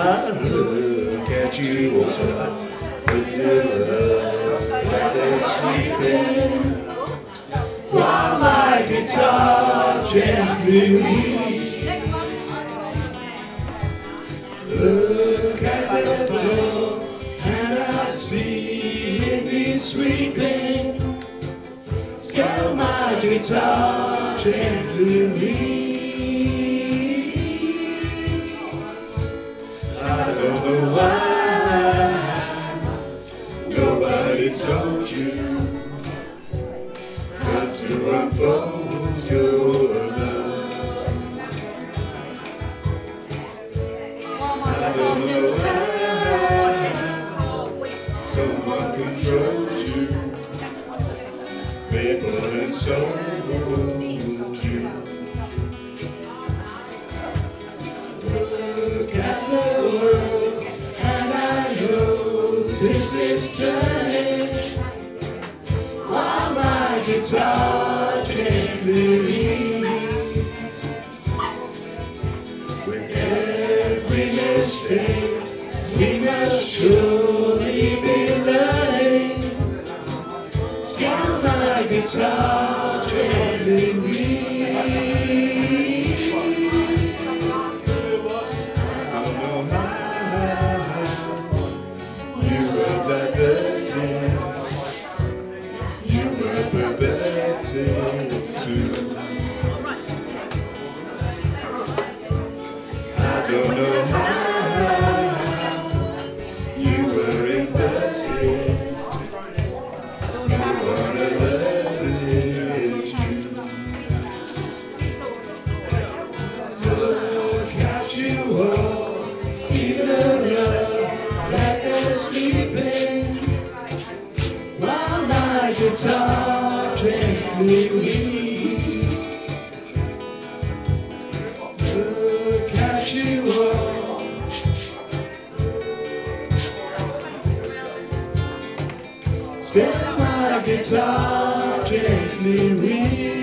I look at you also. Like they're sleeping while my guitar gently. Look at the floor and I see it be sweeping. Scale my guitar gently controls you, paper and. Look at the world, and I know this is turning. We must surely be learning. Scale my guitar gently weeps. Step my guitar gently weeps.